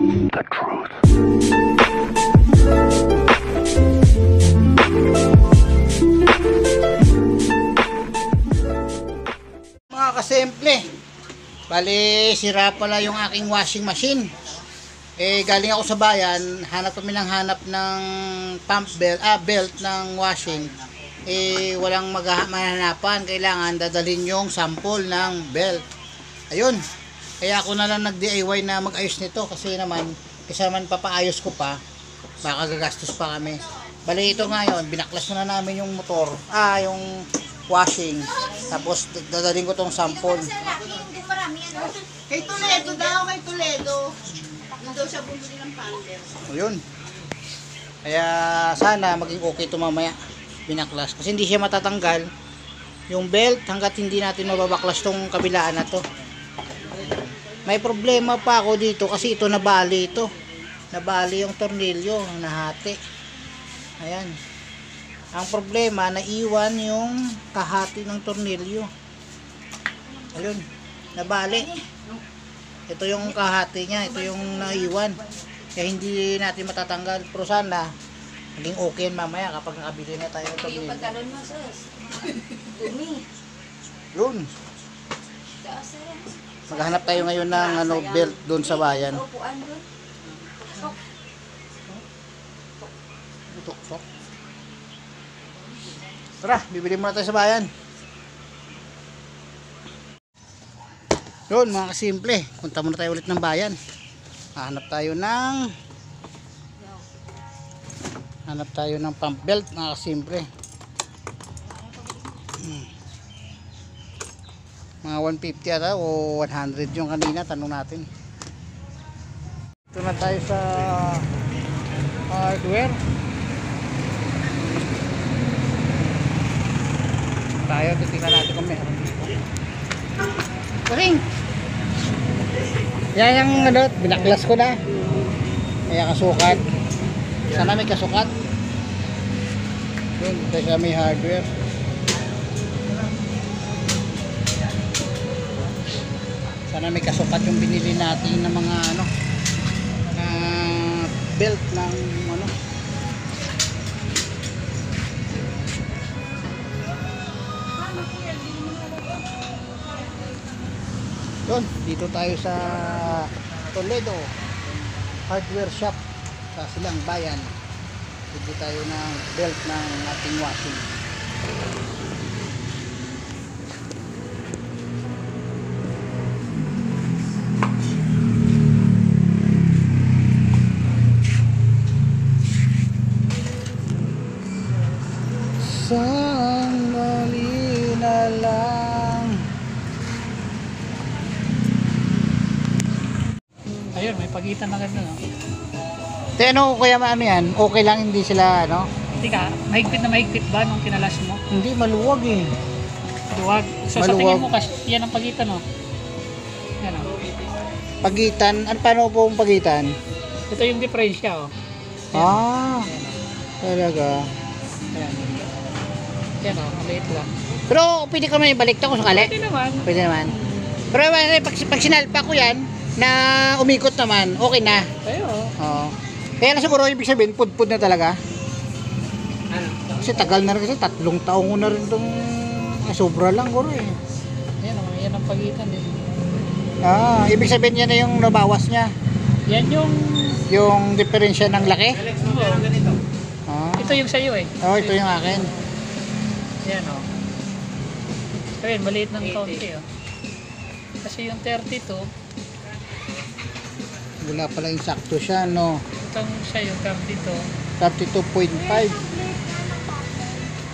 The truth. Mga kasemple, bali sira pala yung aking washing machine. Eh, galing ako sa bayan, hanap kami ng hanap ng pump belt, ah, belt ng washing. Eh, walang magha- mahanapan, kailangan dadalhin yung sample ng belt. Ayun, kaya ako na lang nag-DIY na mag-ayos nito kasi naman, kasi naman papaayos ko pa, baka gagastos pa kami. Bali ito ngayon, binaklas na namin yung motor, ah, yung washing. Tapos dadalhin ko tong sample. Kay Toledo daw, kay Toledo. Doon daw siya bumili ng pander. Ayun. Kaya sana maging okay ito mamaya. Binaklas. Kasi hindi siya matatanggal. Yung belt hanggat hindi natin mababaklas tong kabilaan na to. May problema pa ako dito kasi ito nabali ito. Nabali yung tornilyo, ang nahati. Ayan. Ang problema, naiwan yung kahati ng tornilyo. Ayun, nabali. Ito yung kahati niya, ito yung naiwan. Kaya hindi natin matatanggal. Pero sana, maging okay yan mamaya kapag nakabili na tayo ng Yung pantalon mo, sus. Umi. Yun. Taas na yan. Maghanap tayo ngayon ng ano, belt doon sa bayan. Tutok-tok. Tara, bibili muna tayo sa bayan. Yun, mga kasimple. Punta muna tayo ulit ng bayan. Hanap tayo ng Hanap tayo ng pump belt, mga kasimple. Hmm. Mga 150 ata o 100 yung kanina, tanong natin. Ito na tayo sa hardware. tayo, titingnan natin kung meron dito. Kuring! Yan yung ano, binaklas ko na. Kaya kasukat. Sana may kasukat. Yun, tayo may hardware. Sana may kasukat yung binili natin ng mga ano, na belt ng ano, Yun, dito tayo sa Toledo hardware shop sa silang bayan. Dito tayo ng belt ng ating washing. Pagitan na ganda, no? Te, ano kaya ano yan? Okay lang hindi sila ano? Hindi ka, mahigpit na mahigpit ba nung kinalas mo? Hindi maluwag eh. Duwag. So sa Maluwag. tingin mo, kas, yan ang pagitan, no? Yan, oh. Pagitan, ano paano po ang pagitan? Ito yung diferensya, oh. Ah, Yan, talaga. Yan. Yan, oh. Maliit lang. Pero pwede ka naman ibalik to kung sakali. Pwede naman. Pwede naman. Pero eh, pag, pag sinalpa ko yan, na umikot naman, okay na. Tayo, oh. Oo. Kaya na siguro ibig sabihin, pud-pud na talaga. Ano? Kasi tagal na rin kasi, tatlong taong ko na rin itong ah, sobra lang ko eh. Yan, oh. Yan ang pagitan, eh. Ah, ibig sabihin yan na yung nabawas niya. Yan yung... Yung diferensya ng laki. Oh. Ah. Ito yung sa'yo, eh. Oh, ito yung akin. Yan, oh. Ayun, maliit ng kaunti, oh. Kasi yung 32, Wala pala yung sakto siya, no? itong sa'yo, 32, 32.5.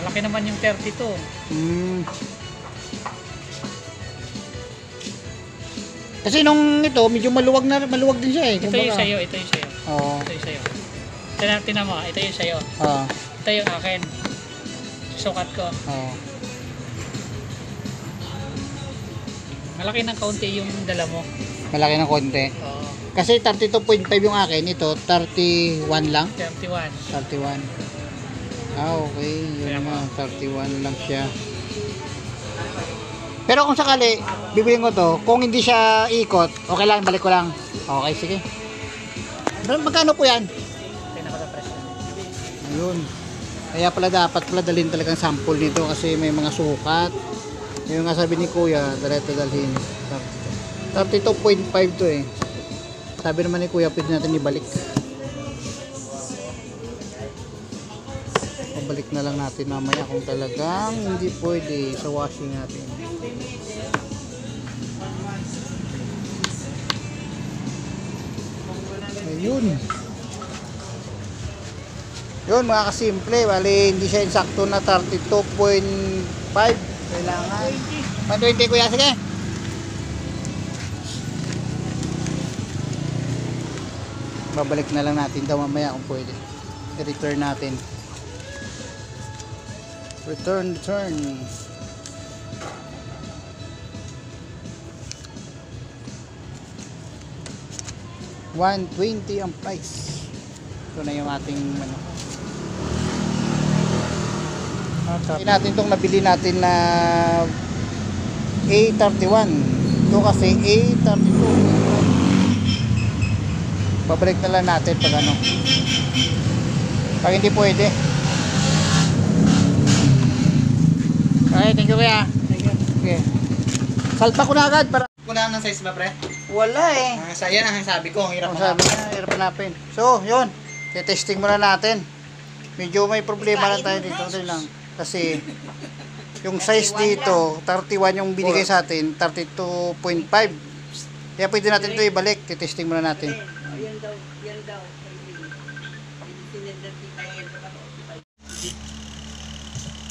malaki naman yung 32. Hmm. Kasi nung ito, medyo maluwag na maluwag din siya eh. Ito yung sa'yo, ito yung sa'yo. Oo. Ito yung sa'yo. Tinan, tinan mo, ito yung sa'yo. Oo. Ito yung akin. Sukat ko. Oo. Malaki ng kaunti yung dala mo. Malaki ng konti. Oo. Kasi 32.5 yung akin, ito 31 lang. 31. 31. Ah, okay. Yun nga, 31 lang siya. Pero kung sakali, bibiliin ko to, kung hindi siya ikot, okay lang, balik ko lang. Okay, sige. Pero Magkano po yan? Ayun. Kaya pala dapat pala dalhin talagang sample nito kasi may mga sukat. Yung nga sabi ni Kuya, diretso dalhin. 32.5 to eh. Sabi naman ni Kuya, pwede natin ibalik. Pabalik na lang natin mamaya kung talagang hindi pwede sa washing natin. Ayun. Yun mga kasimple, bali hindi siya insakto na 32.5 kailangan. 120 kuya, sige. Babalik na lang natin daw mamaya kung pwede. I-return natin. Return, return. One twenty ang price. Ito na yung ating ano. Hindi natin itong nabili natin na A31. Ito kasi A32. Babalik na lang natin pag ano. Pag hindi pwede. Okay, thank you kuya. Thank you. Okay. Salpa ko na agad para Kulang ng size ba, pre? wala eh. Ah, sa yan ang sabi ko, ang hirap Ang sabi na, hirap hanapin. So, yun. Testing muna natin. Medyo may problema lang tayo dito. Ito lang. Kasi, yung size dito, 31 yung binigay sa atin, 32.5. Kaya pwede natin ito ibalik. Testing muna natin. Yan daw, yan daw.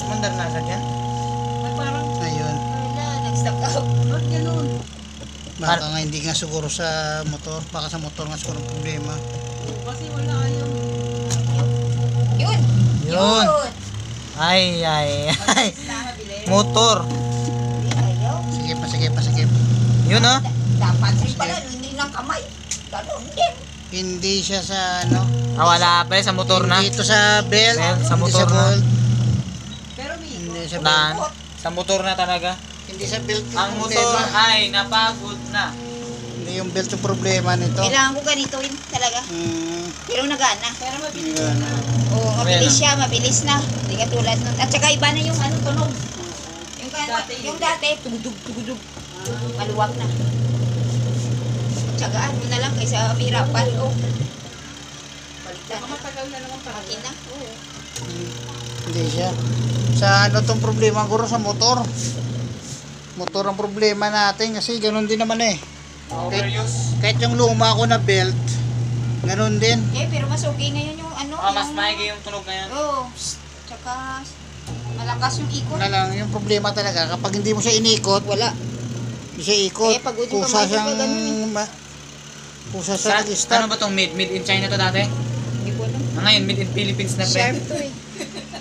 Mandar na sa dyan. Parang, Ayun. Wala, nag-stop out. ba't ganun? Baka nga hindi nga siguro sa motor. Baka sa motor nga siguro ang problema. Kasi wala kayong Yun. Yun. Ay, ay, ay. Motor. Sige pa, sige pa, sige pa. Yun, oh. Dapat rin pala, hindi ng kamay. Ganon din. Hindi siya sa ano. Ah, wala pa sa motor na. Hindi ito sa belt. Belt, sa motor na. bolt, Pero may Hindi sa belt. Na, sa motor na talaga. Hindi sa belt Ang motor problema. ay napagod na. Hindi yung belt yung problema nito. Kailangan ko ganito yun talaga. Hmm, Pero nagana. Pero mabilis. yun. Oo, mabilis siya, mabilis na. Hindi ka tulad nun. At saka iba na yung ano, tunog. Yung, Dati yung yun. dati, tugudug, tugudug. Maluwag na. Tsagaan mo na lang kaysa mahirapan. Oh. Baliktad Baka matagal na naman para. Akin na. Oo. Hindi siya. Sa ano tong problema guro sa motor. Motor ang problema natin kasi ganun din naman eh. Overuse. Kahit yung luma ko na belt, ganun din. Eh, pero mas okay ngayon yung ano. Ah, mas maigi yung tunog ngayon. Oo. Tsaka malakas yung ikot. Na lang, yung problema talaga, kapag hindi mo siya inikot, Wala. hindi siya ikot, Eh, pag yung kusa siyang, kusa Sa, nag-start. ano ba tong made? Made in China to dati? Hindi ko alam. Ah, ngayon, made in Philippines na, pre. Sharp to eh.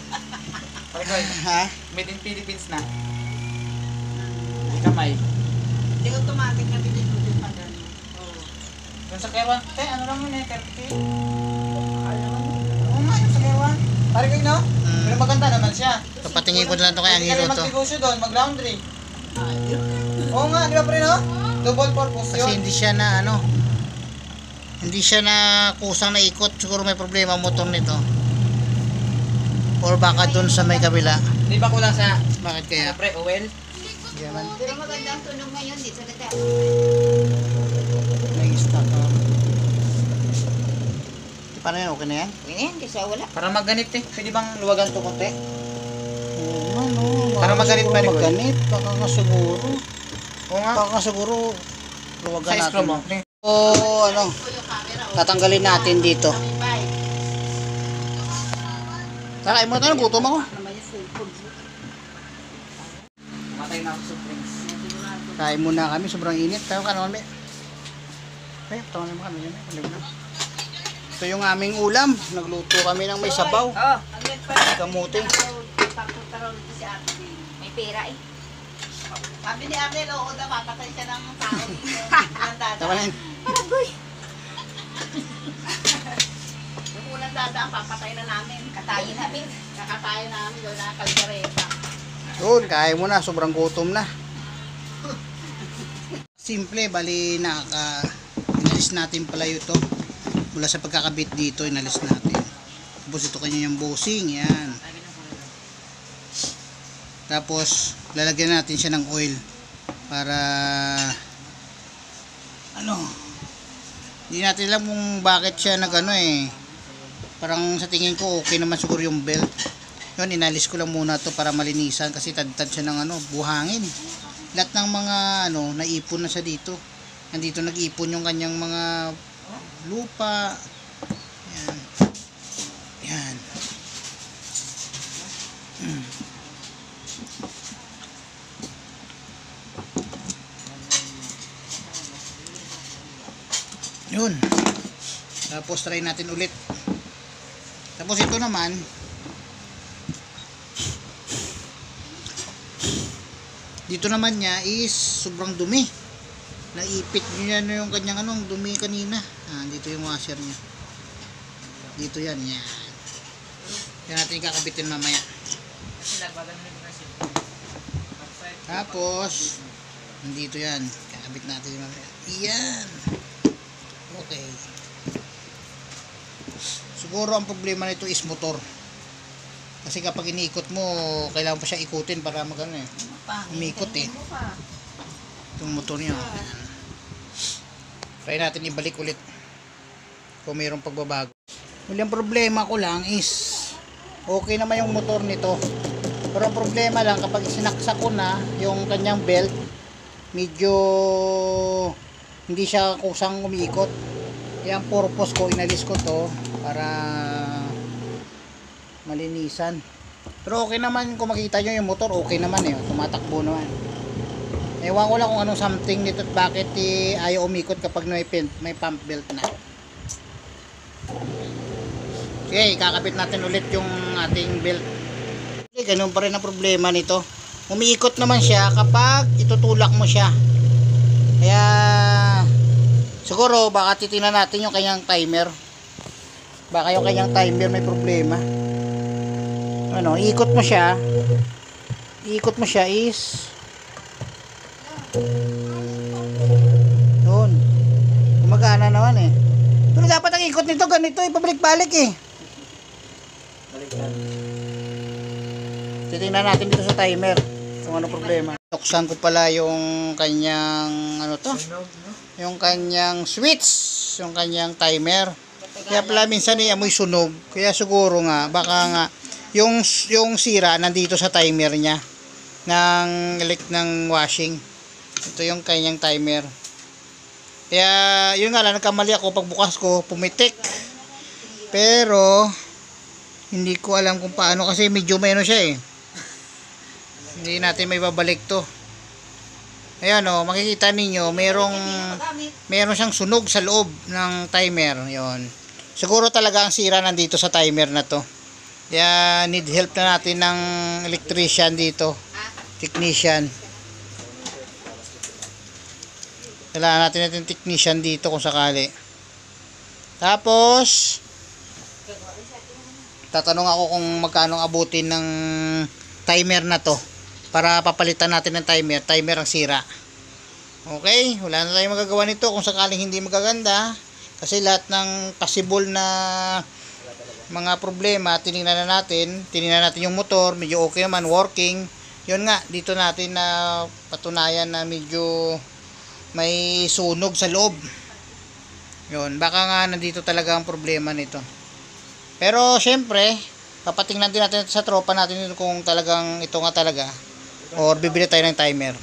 Pagkal, Ha? made in Philippines na. Hindi kamay. Hindi automatic na bilhin mo din pa ganun. Oo. Yung sa Kerwan, te, ano lang yun eh, 30. Oo nga, yung sa Kerwan. Pare kayo, no? Mm. Pero maganda naman siya. Papatingin ko na lang to kay Angelo to. mag-negosyo doon, mag-laundry. Oo nga, di ba pre, no? Double purpose Kasi yun. hindi siya na ano, hindi siya na kusang na ikot. Siguro may problema ang motor nito. Or baka dun sa may kabila. Di ba kulang sa, Bakit kaya? ano pre, oil? Hindi naman. Pero maganda ang tunog ngayon dito sa dati. May stock na. Paano yan? Okay na yan? Okay na yan, kasi wala. Para maganit eh. Pwede bang luwagan to konti? Oo, ano, Para siguro ba, Nicole? Maganit, baka nga siguro. Oo nga. Baka nga siguro luwagan Sa natin. mo. O ano, tatanggalin natin dito. Tara, mo tayo, gutom ako. Matay na ako sa drinks. Kain muna kami, sobrang init. Tayo ka naman, be. Eh, tawa naman kami. Ito yung aming ulam. Nagluto kami ng may sabaw. Oh, Kamuti. Papunta raw dito si Ate. may pera eh. Sabi ni Ate, oo daw, papatay siya ng tao dito. Tama na. Agoy. Yung unang dada, ang papatay na namin. Katayin namin. Kakatayin namin, gawin na kaldereta. Yun, kain mo na. Sobrang gutom na. Simple, bali nakaka inalis natin pala ito. mula sa pagkakabit dito inalis natin tapos ito kanya yung bossing yan tapos lalagyan natin siya ng oil para ano hindi natin alam kung bakit siya nag ano eh. Parang sa tingin ko okay naman siguro yung belt. Yun inalis ko lang muna to para malinisan kasi tad-tad siya ng ano buhangin. Lahat ng mga ano naipon na siya dito. Nandito nag-ipon yung kanyang mga lupa. Yan. Yan. Mm. Yun. Tapos try natin ulit. Tapos ito naman. Dito naman niya is sobrang dumi. Naipit niya na yung kanyang anong dumi kanina. Ah, dito yung washer niya. Dito yan yan. Yan natin kakabitin mamaya. Tapos dito yan. Kakabit natin mamaya. Yan okay. Siguro ang problema nito is motor. Kasi kapag iniikot mo kailangan pa siya ikutin para magano eh umikot eh. itong motor niya. Try natin ibalik ulit kung mayroong pagbabago. Huli ang problema ko lang is okay naman yung motor nito. Pero ang problema lang kapag sinaksak ko na yung kanyang belt medyo hindi siya kusang umiikot. Kaya ang purpose ko inalis ko to para malinisan. Pero okay naman kung makita nyo yung motor okay naman eh. Tumatakbo naman. Ewan ko lang kung anong something nito at bakit eh, ayaw umikot kapag may, pin, may pump belt na. Okay kakabit natin ulit yung ating belt. Okay, ganun pa rin ang problema nito. Umiikot naman siya kapag itutulak mo siya. Kaya siguro baka titingnan natin yung kanyang timer. Baka yung kanyang timer may problema. Ano ikot mo siya. Ikot mo siya is yun. Gumagana naman eh. Pero dapat ang ikot nito ganito eh pabalik-balik eh. Titingnan natin dito sa timer kung ano problema tuksan ko pala yung kanyang ano to? Yung kanyang switch yung kanyang timer. Kaya pala minsan eh amoy sunog. Kaya siguro nga baka nga yung yung sira nandito sa timer niya ng elect ng washing. Ito yung kanyang timer. Kaya yun nga lang nagkamali ako. Pagbukas ko pumitik. Pero hindi ko alam kung paano kasi medyo may ano siya eh hindi natin may babalik to. Ayan o makikita ninyo merong meron siyang sunog sa loob ng timer yon siguro talaga ang sira nandito sa timer na to. Kaya need help na natin ng electrician dito technician. Kailangan natin natin technician dito kung sakali. Tapos tatanong ako kung magkano abutin ng timer na to para papalitan natin ng timer timer ang sira. Okay wala na tayong magagawa nito kung sakaling hindi magaganda. Kasi lahat ng possible na mga problema tinignan na natin. Tinignan natin yung motor medyo okay naman working. Yun nga dito natin na patunayan na medyo may sunog sa loob. Yun baka nga nandito talaga ang problema nito. Pero syempre papatingnan din natin sa tropa natin kung talagang ito nga talaga or bibili tayo ng timer